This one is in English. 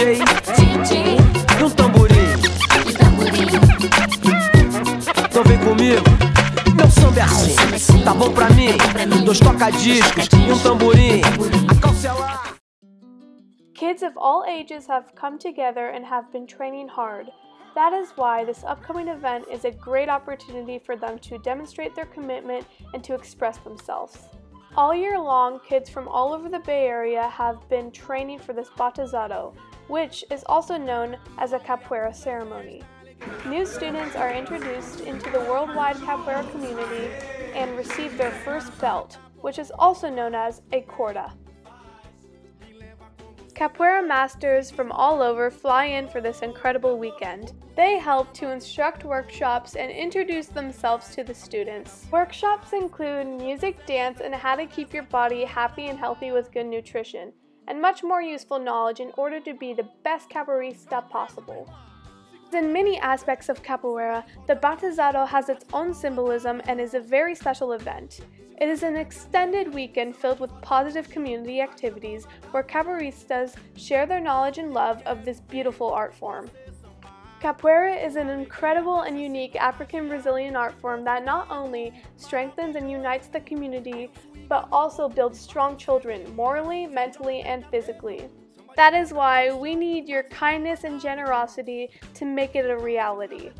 DJ, um, um tamborim. Então vem comigo. Meu samba é assim, tá bom pra mim? Dois toca-discos e um, um tamborim. A calça lá. Kids of all ages have come together and have been training hard. That is why this upcoming event is a great opportunity for them to demonstrate their commitment and to express themselves. All year long, kids from all over the Bay Area have been training for this batizado, which is also known as a capoeira ceremony. New students are introduced into the worldwide capoeira community and receive their first belt, which is also known as a corda. Capoeira masters from all over fly in for this incredible weekend. They help to instruct workshops and introduce themselves to the students. Workshops include music, dance, and how to keep your body happy and healthy with good nutrition, and much more useful knowledge in order to be the best capoeirista possible. In many aspects of capoeira, the batizado has its own symbolism and is a very special event. It is an extended weekend filled with positive community activities where capoeiristas share their knowledge and love of this beautiful art form. Capoeira is an incredible and unique African Brazilian art form that not only strengthens and unites the community, but also builds strong children morally, mentally, and physically. That is why we need your kindness and generosity to make it a reality.